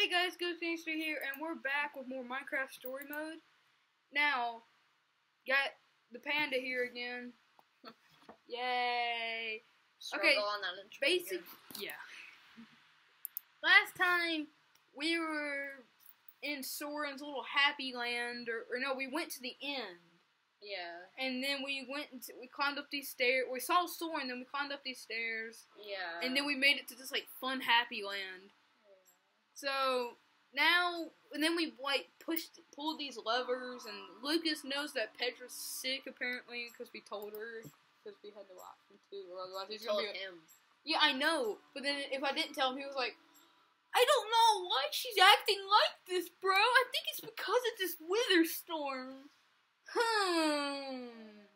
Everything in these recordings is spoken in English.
Hey guys, Gangster here, and we're back with more Minecraft Story Mode. Now, got the panda here again. Yay! Okay, Struggle on that intro Basic, again. yeah. Last time we were in Soren's little happy land, or, or no, we went to the end, Yeah, and then we went into, we climbed up these stairs. We saw Soren, then we climbed up these stairs, yeah. and then we made it to this like fun happy land. So now, and then we like pushed, pulled these levers, and Lucas knows that Petra's sick apparently because we told her because we had to watch him too, or otherwise he's gonna told be. him. Yeah, I know, but then if I didn't tell him, he was like, "I don't know why she's acting like this, bro. I think it's because of this wither storm." Hmm.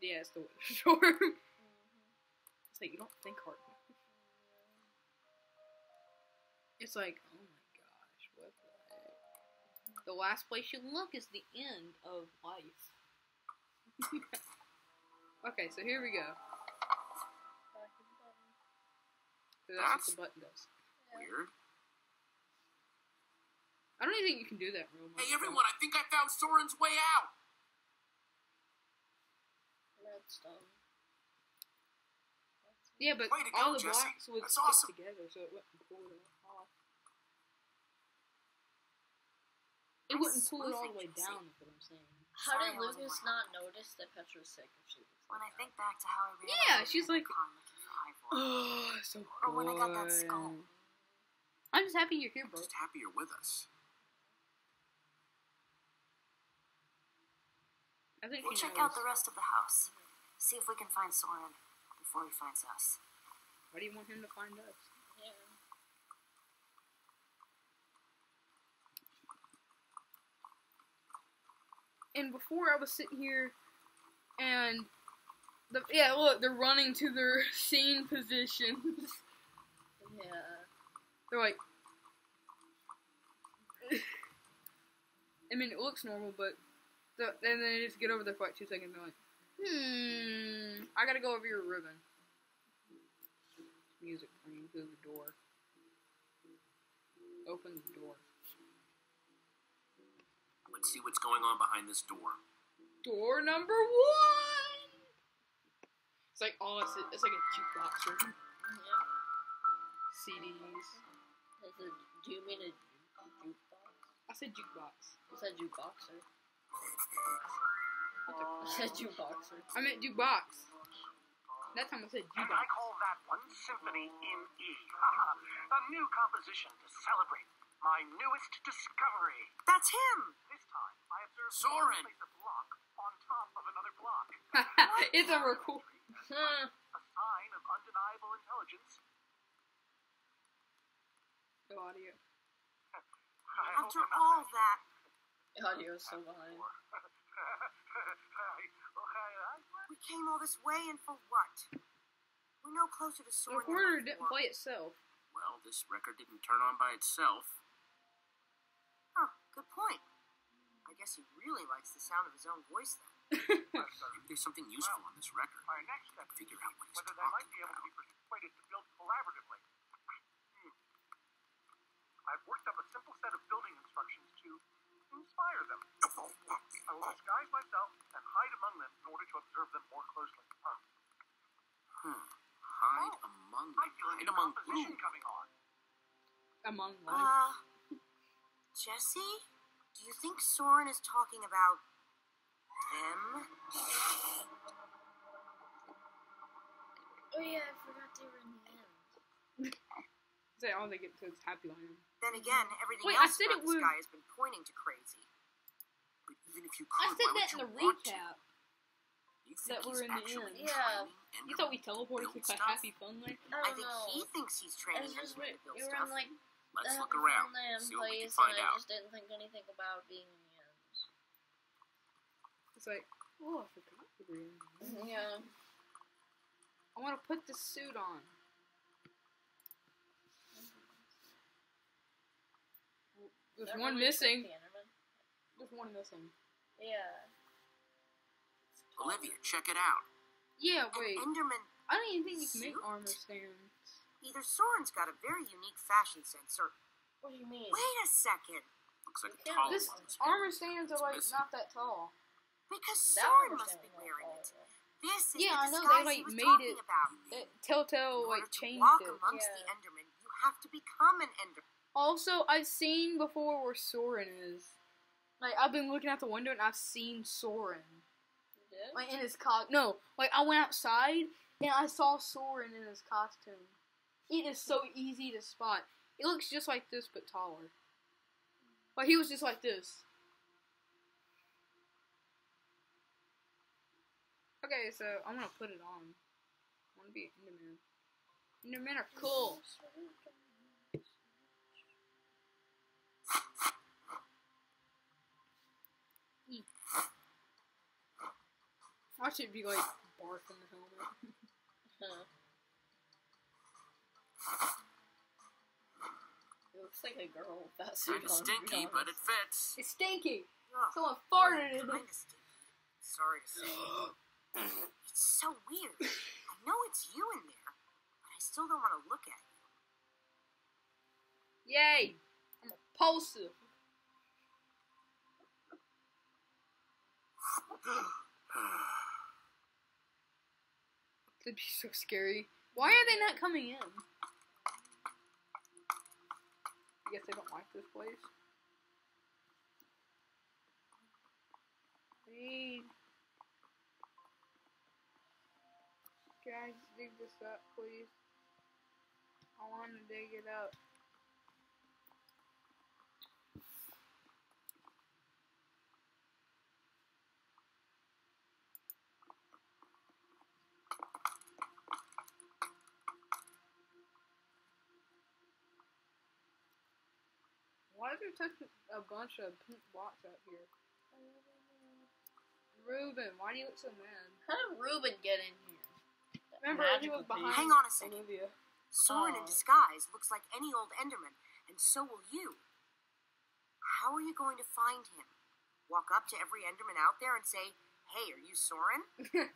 Yeah, it's the wither storm. it's like you don't think hard. It's like, oh The last place you look is the end of life. okay, so here we go. So that's, what the button does. Weird. I don't even think you can do that real much. Hey everyone, I think I found Soren's way out! Redstone. Yeah, but all go, the Jesse. blocks would stick awesome. together, so it wouldn't pull it It wouldn't pull it all the way down. Is what I'm saying. How Sorry, did Lucas not notice that Petra was sick if she was When I think back to how I realized Yeah, she's like- con looking for Ivor. Oh, so Or when I got that skull. I'm just happy you're here, bro. Just happy you're with us. I think We'll check knows. out the rest of the house. See if we can find Soren before he finds us. Why do you want him to find us? And before I was sitting here, and the yeah, look, they're running to their scene positions. Yeah. They're like, I mean, it looks normal, but the, and then they just get over there for like two seconds and they're like, hmm, I gotta go over your ribbon. Music playing through the door. Open the door. Let's see what's going on behind this door. Door number one! It's like, oh, it's, it's like a jukebox room. Yeah. CDs. Is it, do you mean a jukebox? I said jukebox. You said jukeboxer. I said jukeboxer. I meant jukebox. That time I said And I jukebox. call that one symphony in E. a new composition to celebrate my newest discovery. That's him! This time, I observed Soren! place a block on top of another block. it's a record. Hmm. A sign of undeniable intelligence. No audio. I After all bad. that, Audio audio's so behind. we came all this way and for what? We're no closer to The recorder didn't play itself. Well, this record didn't turn on by itself. Huh, good point. I guess he really likes the sound of his own voice then. Maybe there's something useful on this record. My next step is Figure out what he's whether they might be able to be persuaded to build collaboratively. Hmm. I've worked up a simple set of building instructions to inspire them. I will disguise myself and hide among them in order to observe them more closely. Huh. Hmm. Hide among I them. feel a Hide new among composition coming on. Among like. Uh, Jesse? Do you think Soren is talking about them? Oh yeah, I forgot they were in the end. Say all they get to is happy land. Then again, everything Wait, I else said about it the would- sky has been pointing to crazy. But even if you I said why that in would the you want to? recap. You think that he's we're in the end. Yeah. You thought we teleported to a happy fun land? I I think know. he thinks he's training It's just we, to build we were stuff. in like Let's the look around. Fun Land See what we can find and I just didn't think anything about being in the end. It's like, oh, I forgot we were in. Yeah. I want to put this suit on. There's They're one really missing. There's one missing. Yeah. Olivia, check it out. Yeah, An wait. Enderman, I don't even think you can make armor stands. Either Soren's got a very unique fashion sense, or, What do you mean? Wait a second. Looks like a tall This armor stands are like missing. not that tall. Because Soren must be wearing it. This is Yeah, I the know, they, like, made it- about. That Telltale like changed walk it. amongst the Yeah. Endermen, you have to become an Enderman. Also, I've seen before where Soren is. Like I've been looking out the window and I've seen Soren. Did? Like in his co no, like I went outside and I saw Soren in his costume. It is so easy to spot. It looks just like this but taller. But he was just like this. Okay, so I'm gonna put it on. I wanna be an Enderman. Endermen are cool. Watch it be like barf in the helmet. It looks like a girl with that suit Kinda on. stinky, but it fits. It's stinky. Ugh, Someone farted in it. Sorry to say. it's so weird. I know it's you in there, but I still don't want to look at you. Yay! I'm repulsive. That'd be so scary. Why are they not coming in? I guess they don't like this place. Please. Guys, dig this up, please. I want to dig it up. Why is there such a bunch of pink blocks out here? Ruben, why do you look so mad? How did Ruben get in here? That Remember, he magical was behind Hang on a second. Olivia. Soren in oh. disguise looks like any old Enderman, and so will you. How are you going to find him? Walk up to every Enderman out there and say, Hey, are you Soren?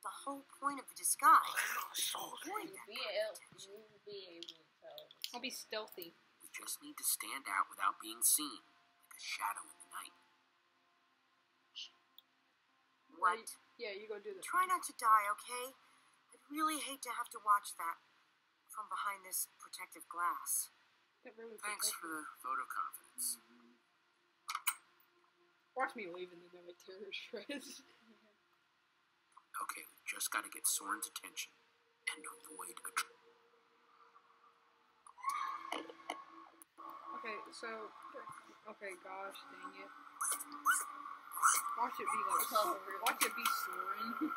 the whole point of the disguise oh, is to avoid You'll that be kind able, of attention. you'll be able to tell. I'll be stealthy. We just need to stand out without being seen, like a shadow in the night. What? Yeah, you go do this. Try not to die, okay? I'd really hate to have to watch that from behind this protective glass. Really Thanks protective. for the vote of confidence. Mm-hmm. Watch me leave and then like terror shreds. Okay, we've just got to get Soren's attention and avoid a okay, so. Okay, gosh, dang it. Watch it be like. Really? Watch it be Soren.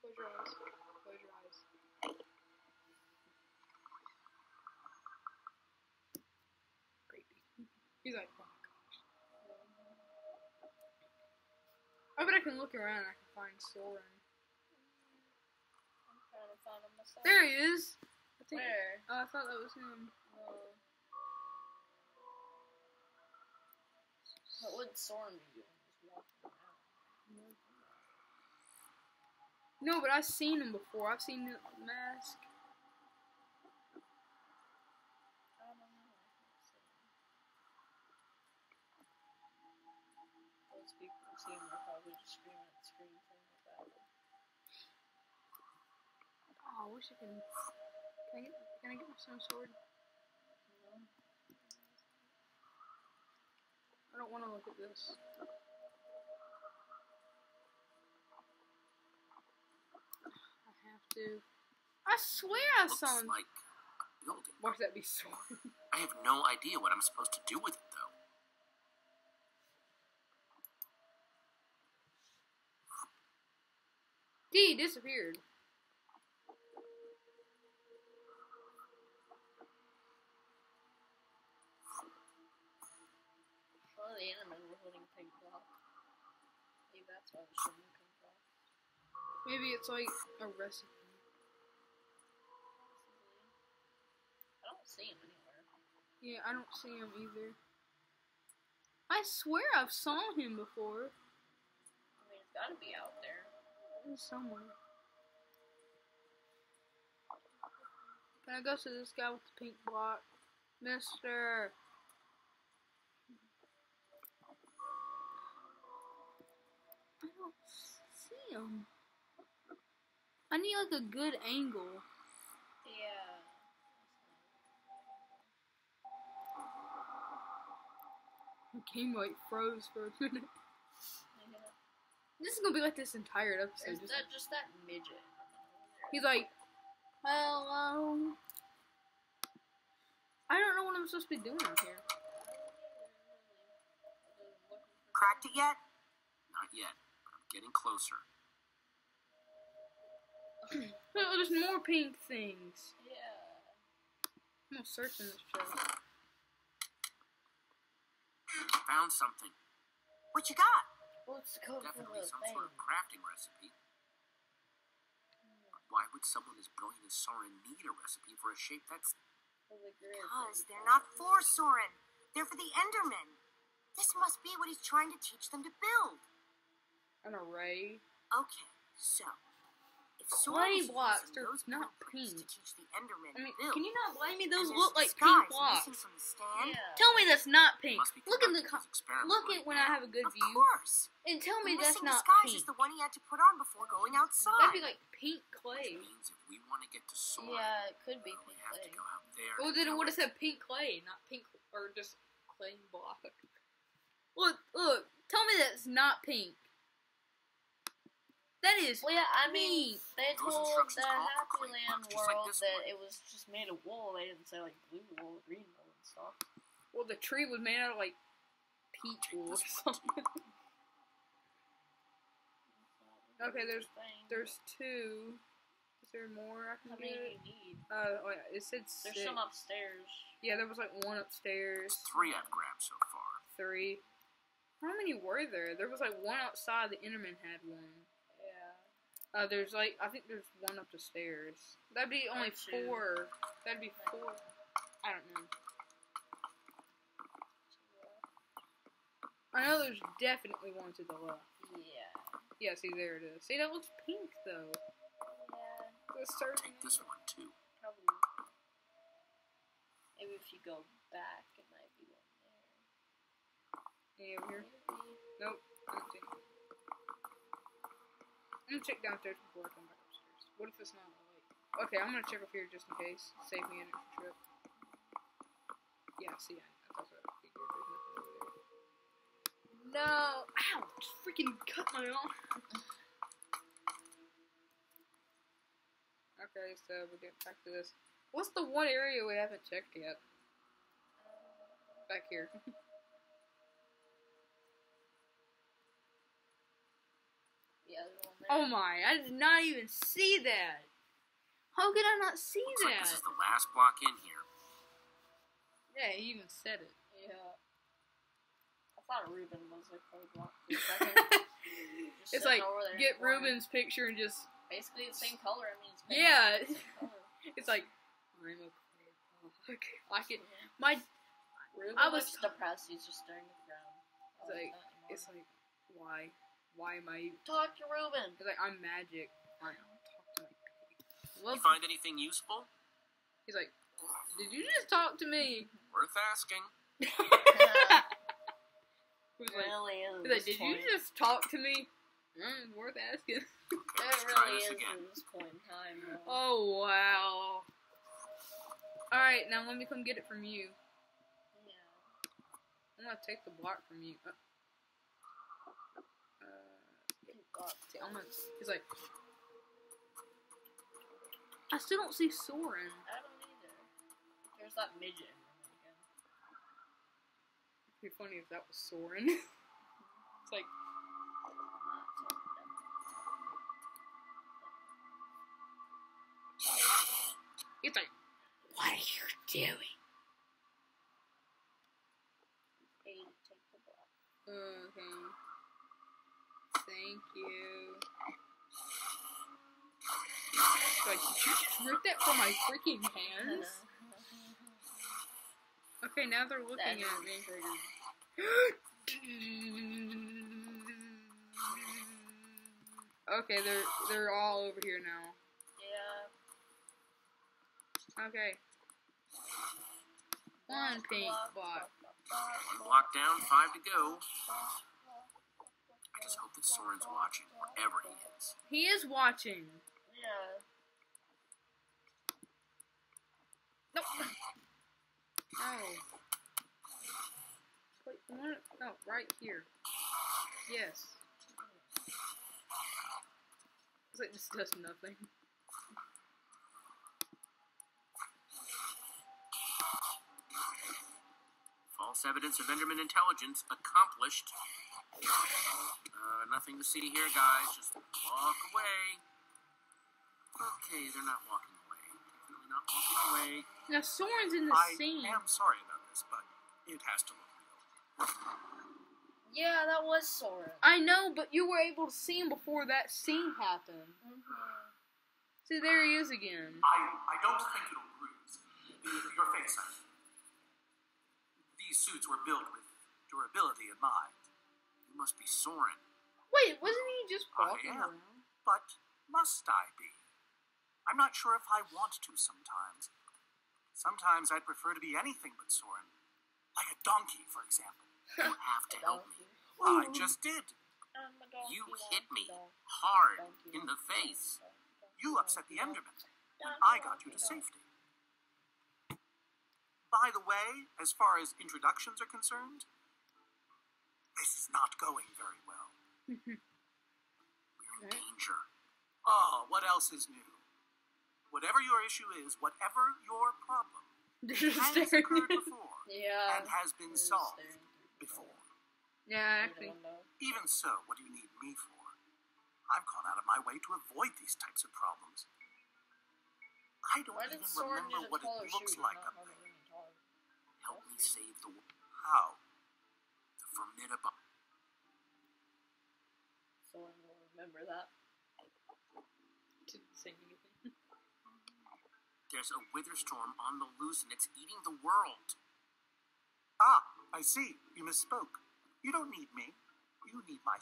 Close your eyes. Close your eyes. Creepy. He's like, oh my gosh. I bet I can look around and I can find Soren. I'm trying to find him myself. There he is! Where? Oh, I thought that was him. Oh. What would Soren be doing? Just walking around. No, but I've seen him before. I've seen the mask. I don't know. Those people who see him are probably just screaming at the screen saying like that. Oh, I wish I can. Can I get? Can I get my stone sword? I don't want to look at this. I have to. I swear I Looks saw him. like a building. Watch that be sword. I have no idea what I'm supposed to do with it, though. D disappeared. Well, the Endermen were holding pink block. Maybe that's why string comes off. Maybe it's like a recipe. I don't see him anywhere. Yeah, I don't see him either. I swear I've saw him before. I mean, it's gotta be out there. He's somewhere. Can I go to this guy with the pink block. Mister. I don't see him. I need like a good angle. Yeah. The game like froze for a minute. yeah. This is gonna be like this entire Is episode. Just, that just that midget? he's like, hello. I don't know what I'm supposed to be doing out here. Cracked it yet? Not yet, but I'm getting closer. Oh, there's more pink things. Yeah. I'm gonna search in this chest. Found something. What you got? What's the code for Definitely the some thing? sort of crafting recipe. But why would someone as brilliant as Soren need a recipe for a shape that's For the grid. Because they're not for Soren. They're for the Endermen. This must be what he's trying to teach them to build. An array. Okay, so if Slime blocks, they're not pink. to teach the Endermen I mean, build, can you not blame me? Those look like pink blocks. missing from the stand, Yeah. Tell me that's not pink. Look in the co- look at when I have a good of view, course. and tell The me that's missing not pink. is the one he had to put on before going outside. That'd be like pink clay. Which means if we want to get to Soren, Yeah, it could be pink clay. go out there. Well, then it would have said pink clay, not pink or just clay block. Look, look. Tell me that's not pink. That is Well, yeah, I mean, pink. they told the call Happy clay Land blocks, just like world that one. it was just made of wool. They didn't say like blue wool, or green wool, and stuff. Well, the tree was made out of like peach Take wool or something. Okay, there's- There's two. Is there more I How can many do get? you need? Uh, oh yeah, it said There's six. some upstairs. Yeah, there was like one upstairs. There's three I've grabbed so far. Three. How many were there? There was like one outside. The Enderman had one. Yeah. Uh, there's like I think there's one up the stairs. That'd be only four. That'd be four. I don't know. I know there's definitely one to the left. Yeah. Yeah, see there it is. See that looks pink though. Yeah. That's certain. Take this one too. Probably. Maybe if you go back, it might be one there. Any over here? Maybe. Nope. I don't see. I'm gonna check downstairs before I come back upstairs. What if it's not light? Okay, I'm gonna check up here just in case. Save me an trip. Yeah, see, I, that's what I figured. There's nothing over there. No! Ow! Just freaking cut my arm. okay, so we'll get back to this. What's the one area we haven't checked yet? Back here. Oh my, I did not even see that. How could I not see Looks like that? this is the last block in here. Yeah, he even said it. Yeah. I thought Ruben was a code block for a second. It's like, over there get the corner. Ruben's picture and just, Basically the same color. I mean, it's. Yeah. It's the same color. it's like, I'm a code block. I can, my, Ruben I was depressed. He's just staring at the ground. It's like like- it's like, why? Why am I, Talk to Ruben. it's like, I'm magic. I don't talk to my pig. You Love, find anything useful? he's like, did you just talk to me? Worth asking. He like, really is. he's like, did this you just talk to me? Mm, worth asking. It Let's really is again. at this point in time. Though. Oh, wow. Alright, now let me come get it from you. Yeah. I'm gonna take the block from you. Uh, Pink block. see, he's like, I still don't see Soren. I don't either. There's that midget again. It'd be funny if that was Soren. it's like, it's like, what are you doing? Hey, take the block. Okay. Thank you. Like, did you just rip that from my freaking hands? Okay, now they're looking That at me. okay, they're they're all over here now. Yeah. Okay. One pink block. One block down, five to go. I just hope that Soren's watching, wherever he is. He is watching. Yeah. Nope. Oh. No. Wait, one, no, right here. Yes. It's like this does nothing. False evidence of Enderman intelligence accomplished. Uh, nothing to see here, guys. Just walk away. Okay, they're not walking away. Definitely not walking away. Now Soren's in the I scene. I am sorry about this, but it has to look real. Yeah, that was Soren. I know, but you were able to see him before that scene happened. Mm-hmm. See, there he is again. I, I don't think it'll bruise your face. I mean. These suits were built with durability in mind. You must be Soren. Wait, wasn't he just walking I am. around? But must I be? I'm not sure if I want to sometimes. Sometimes I'd prefer to be anything but Soren. Like a donkey, for example. You have to help me. I just did. You hit me hard in the face. You upset the Enderman when I got you to safety. By the way, as far as introductions are concerned, this is not going very well. We're in danger. Oh, what else is new? Whatever your issue is, whatever your problem, They're has occurred before Yeah. and has been Just solved staring before. yeah, through the actually. Even so, what do you need me for? I've gone out of my way to avoid these types of problems. I don't Why even remember what it looks like up there. Help me save the world. How? The formidable. Soren will remember that. Didn't say anything. There's a wither storm on the loose and it's eating the world. Ah, I see. You misspoke. You don't need me. You need my.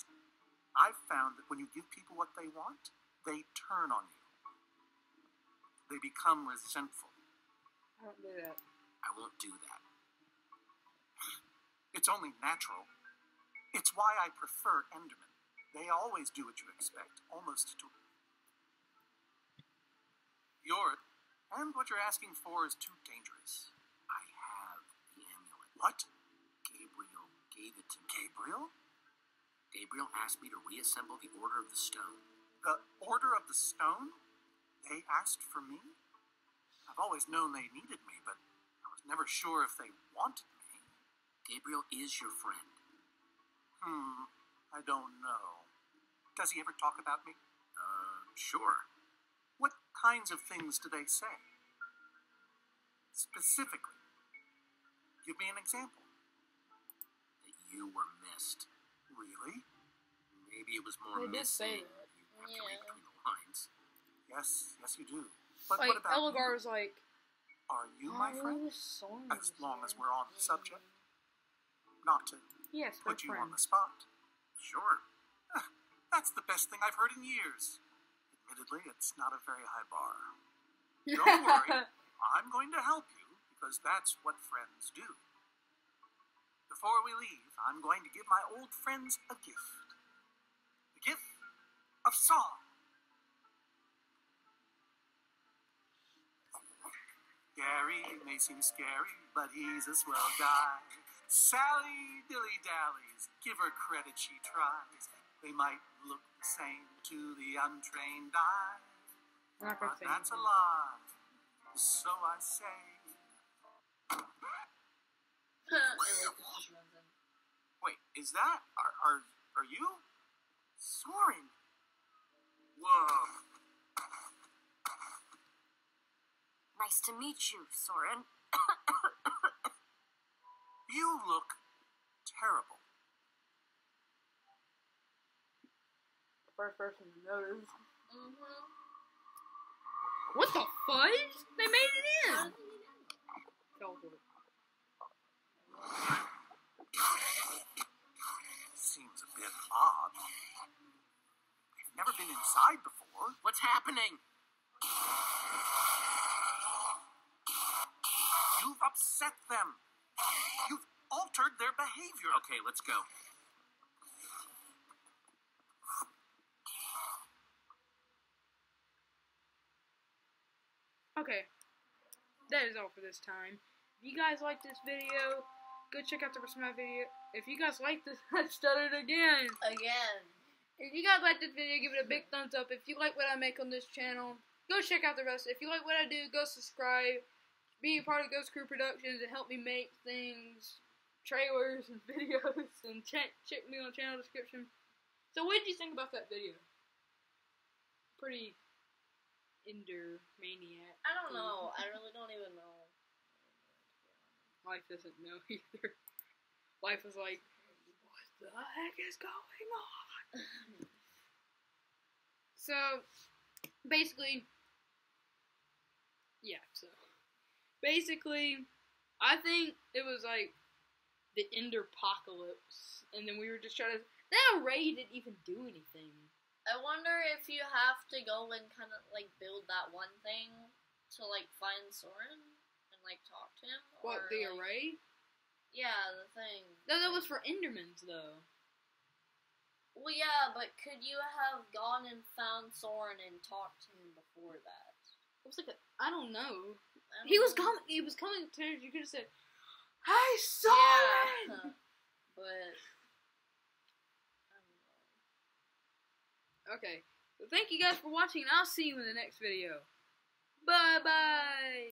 I've found that when you give people what they want, they turn on you. They become resentful. I don't do that. I won't do that. It's only natural. It's why I prefer Enderman. They always do what you expect, almost to. Your and what you're asking for is too dangerous. I have the amulet. What? Gabriel gave it to me. Gabriel? Gabriel asked me to reassemble the Order of the Stone. The Order of the Stone? They asked for me? I've always known they needed me, but I was never sure if they wanted me. Gabriel is your friend. Hmm, I don't know. Does he ever talk about me? Uh, sure. What kinds of things do they say? Specifically. Give me an example. That you were missed. Really? Maybe it was more They did say missing. that. You have to read between the lines. Yes, yes, you do. But like, what about Ellegaard you? was like, Are you my "Oh, friend? Soren As long as we're on the subject. Not to Yes, put you friend. on the spot. Sure. That's the best thing I've heard in years. Admittedly, it's not a very high bar. Don't worry. I'm going to help you because that's what friends do. Before we leave, I'm going to give my old friends a gift. The gift of song. Gary may seem scary, but he's a swell guy. Sally dilly dallies, give her credit she tries. They might look the same to the untrained eye, not but that's a anything. lie. So I say. Eric just runs in. Wait, is that are are are you Soren? Whoa. Nice to meet you, Soren. You look terrible. First person to notice. Mm-hmm. What the fudge? They made it in! Fell for it. Seems a bit odd. They've never been inside before. What's happening? You've upset them. You've altered their behavior. Okay, let's go. Okay, that is all for this time. If you guys like this video, go check out the rest of my video. If you guys like this, I stuttered again. Again. If you guys like this video, give it a big thumbs up. If you like what I make on this channel, go check out the rest. If you like what I do, go subscribe. Be a part of Ghost Crew Productions and help me make things, trailers and videos, and check check me on channel description. So, what did you think about that video? Pretty Ender maniac. I don't know. I really don't even know. Life doesn't know either. Life is like, what the heck is going on? so, basically, yeah, so. Basically, I think it was like the Ender apocalypse, and then we were just trying to. That Ray didn't even do anything. I wonder if you have to go and kind of like build that one thing to like find Soren and like talk to him. What, or, the like- array? Yeah, the thing. No, that was for Endermans, though. Well, yeah, but could you have gone and found Soren and talked to him before that? It was like a, I don't know. I He was don't know. coming. He was coming to. You could have said, "Hey, Soren!" Yeah, but I don't know. Okay. So thank you guys for watching, and I'll see you in the next video. Bye bye.